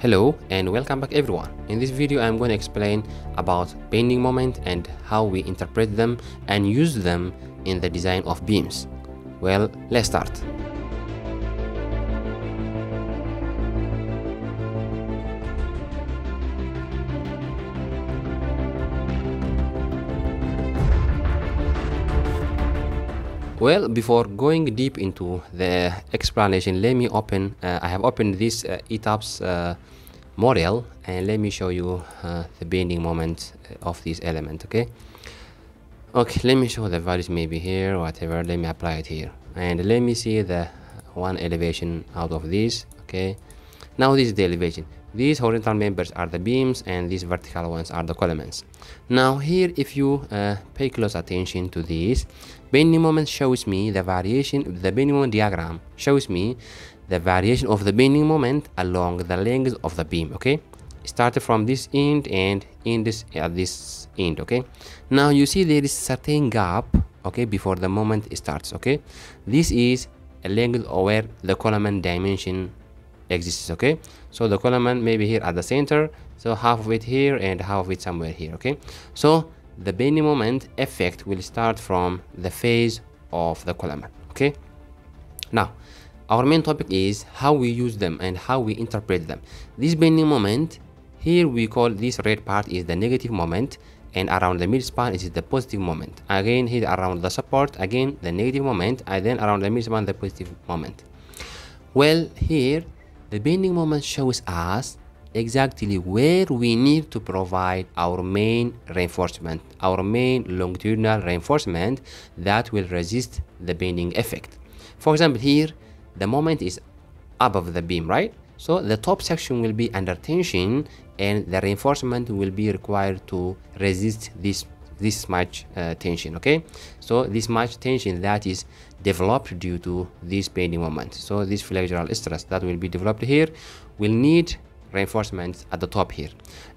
Hello and welcome back everyone. In this video I'm going to explain about bending moment and how we interpret them and use them in the design of beams. Well, let's start. Well before going deep into the explanation let me open uh, i have opened this uh, ETABS uh, model and let me show you uh, the bending moment of this element okay? Okay let me show the values maybe here whatever let me apply it here. And let me see the one elevation out of this okay? Now this is the elevation these horizontal members are the beams and these vertical ones are the columns now here if you uh, pay close attention to this bending moment shows me the variation the bending moment diagram shows me the variation of the bending moment along the length of the beam okay? Started from this end and in this at this end okay? Now you see there is certain gap okay before the moment starts okay? This is a length where the column dimension exists okay? So the column maybe here at the center so half of it here and half of it somewhere here okay? So the bending moment effect will start from the phase of the column okay? Now our main topic is how we use them and how we interpret them. This bending moment here we call this red part is the negative moment and around the mid span is the positive moment. Again here around the support again the negative moment and then around the mid span the positive moment. Well here the bending moment shows us exactly where we need to provide our main reinforcement, our main longitudinal reinforcement that will resist the bending effect. For example, here the moment is above the beam, right? So the top section will be under tension and the reinforcement will be required to resist this this much uh, tension okay? So this much tension that is developed due to this bending moment. So this flexural stress that will be developed here will need reinforcements at the top here.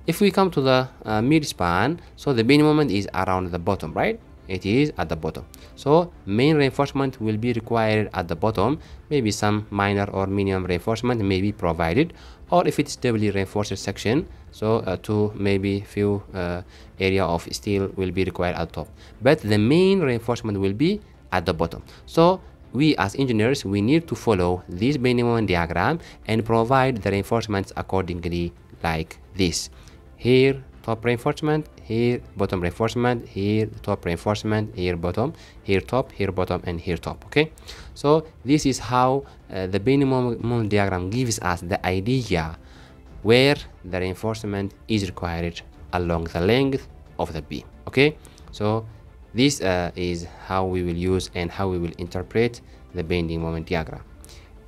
If we come to the uh, mid span so the bending moment is around the bottom right? It is at the bottom. So main reinforcement will be required at the bottom. Maybe some minor or minimum reinforcement may be provided or if it's doubly reinforced section so uh, to maybe few uh, area of steel will be required at top. But the main reinforcement will be at the bottom. So we as engineers we need to follow this moment diagram and provide the reinforcements accordingly like this. Here top reinforcement here bottom reinforcement here top reinforcement here bottom here top here bottom and here top okay? So this is how uh, the moment diagram gives us the idea where the reinforcement is required along the length of the beam okay? So this uh, is how we will use and how we will interpret the bending moment diagram.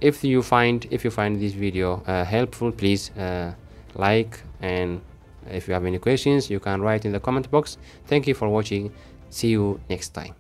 If you find if you find this video uh, helpful please uh, like and if you have any questions you can write in the comment box. Thank you for watching. See you next time